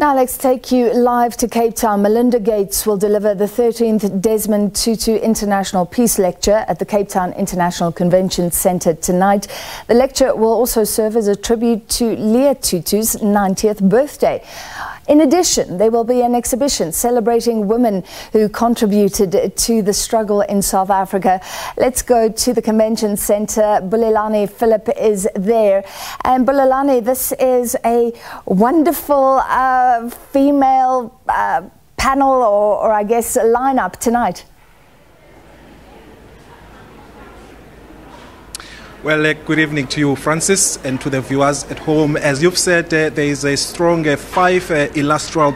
Now let's take you live to Cape Town. Melinda Gates will deliver the 13th Desmond Tutu International Peace Lecture at the Cape Town International Convention Centre tonight. The lecture will also serve as a tribute to Leah Tutu's 90th birthday. In addition, there will be an exhibition celebrating women who contributed to the struggle in South Africa. Let's go to the convention centre. Bulelani Phillip is there. And Bulelani, this is a wonderful uh, female uh, panel or, or I guess lineup tonight. Well, uh, good evening to you, Francis, and to the viewers at home. As you've said, uh, there is a strong uh, five uh,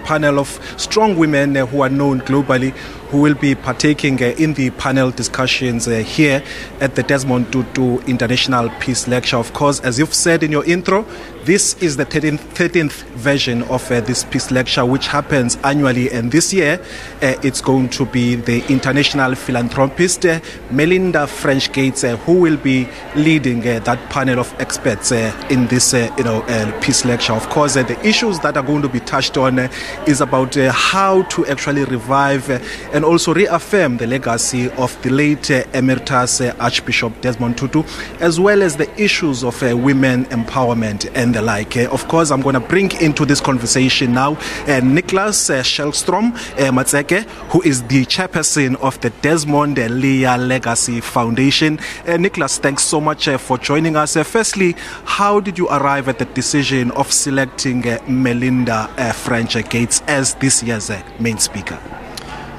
panel of strong women uh, who are known globally who will be partaking uh, in the panel discussions uh, here at the Desmond Tutu International Peace Lecture. Of course, as you've said in your intro, this is the 13th, 13th version of uh, this peace lecture, which happens annually. And this year, uh, it's going to be the international philanthropist uh, Melinda French Gates, uh, who will be leading that panel of experts in this, you know, peace lecture. Of course, the issues that are going to be touched on is about how to actually revive and and also reaffirm the legacy of the late Emeritus Archbishop Desmond Tutu, as well as the issues of uh, women empowerment and the like. Uh, of course, I'm going to bring into this conversation now uh, Nicholas uh, Kjellström uh, Matseke, who is the chairperson of the Desmond Leah Legacy Foundation. Uh, Nicholas, thanks so much for joining us. firstly, how did you arrive at the decision of selecting Melinda French Gates as this year's main speaker?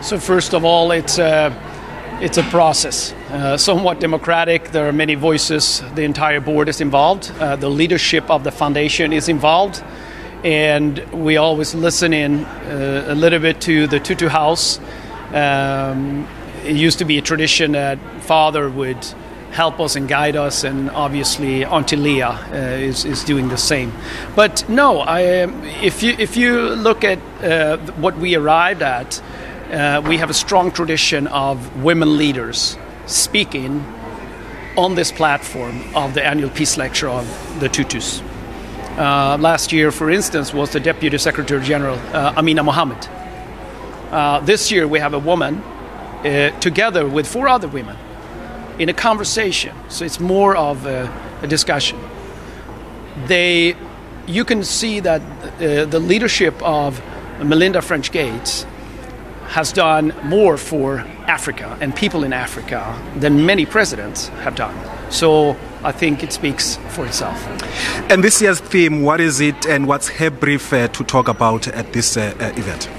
So first of all, it's a, it's a process, uh, somewhat democratic. There are many voices. The entire board is involved. Uh, the leadership of the foundation is involved, and we always listen in uh, a little bit to the Tutu House. Um, it used to be a tradition that father would help us and guide us, and obviously Auntie Leah uh, is, is doing the same. But no, I, if you if you look at uh, what we arrived at uh, we have a strong tradition of women leaders speaking on this platform of the annual peace lecture of the Tutus. Uh, last year, for instance, was the Deputy Secretary General uh, Amina Mohammed. Uh, this year, we have a woman uh, together with four other women in a conversation, so it's more of a, a discussion. They, you can see that the leadership of Melinda French Gates has done more for Africa and people in Africa than many presidents have done. So I think it speaks for itself. And this year's theme, what is it and what's her brief uh, to talk about at this uh, uh, event?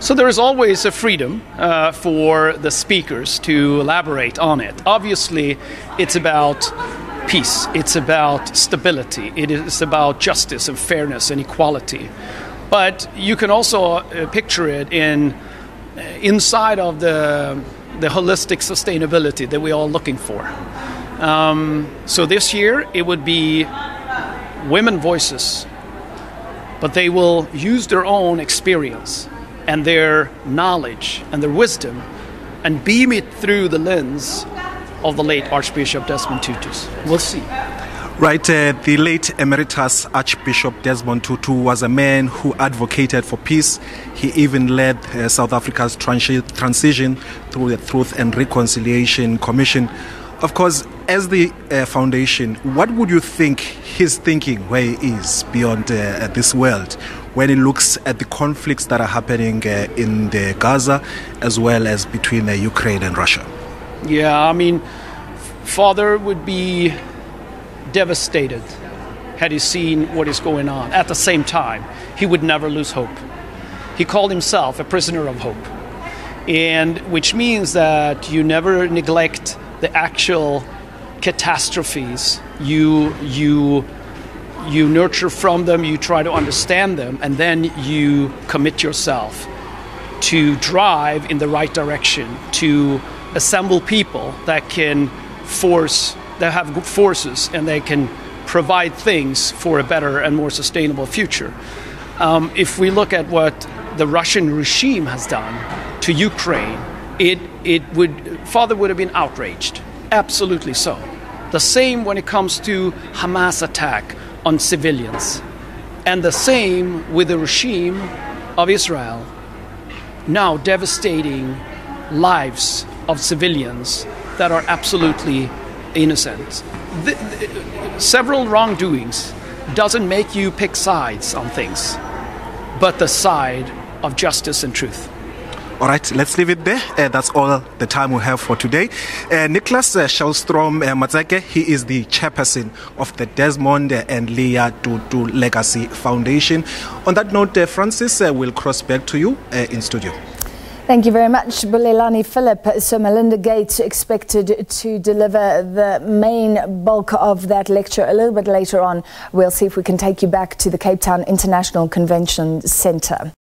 So there is always a freedom uh, for the speakers to elaborate on it. Obviously, it's about peace, it's about stability, it is about justice and fairness and equality. But you can also uh, picture it in inside of the the holistic sustainability that we're all looking for. Um, so this year it would be women voices, but they will use their own experience and their knowledge and their wisdom and beam it through the lens of the late Archbishop Desmond Tutus. We'll see. Right, uh, the late Emeritus Archbishop Desmond Tutu was a man who advocated for peace. He even led uh, South Africa's transi- transition through the Truth and Reconciliation Commission. Of course, as the uh, foundation, what would you think his thinking where he is beyond uh, this world when he looks at the conflicts that are happening uh, in the Gaza as well as between uh, Ukraine and Russia? Yeah, I mean, father would be devastated had he seen what is going on. At the same time, he would never lose hope. He called himself a prisoner of hope, and which means that you never neglect the actual catastrophes. You you you nurture from them, you try to understand them, and then you commit yourself to drive in the right direction, to assemble people that can force they have good forces and they can provide things for a better and more sustainable future. Um, if we look at what the Russian regime has done to Ukraine, it, it would, father would have been outraged. Absolutely so. The same when it comes to Hamas attack on civilians. And the same with the regime of Israel, now devastating lives of civilians that are absolutely innocent. The, the, several wrongdoings doesn't make you pick sides on things, but the side of justice and truth. All right, let's leave it there. Uh, that's all the time we have for today. Uh, Nicholas uh, Kjellström uh, he is the chairperson of the Desmond and Leah Tutu Legacy Foundation. On that note, uh, Francis, uh, we'll cross back to you uh, in studio. Thank you very much, Bulelani Phillip. So Melinda Gates expected to deliver the main bulk of that lecture a little bit later on. We'll see if we can take you back to the Cape Town International Convention Centre.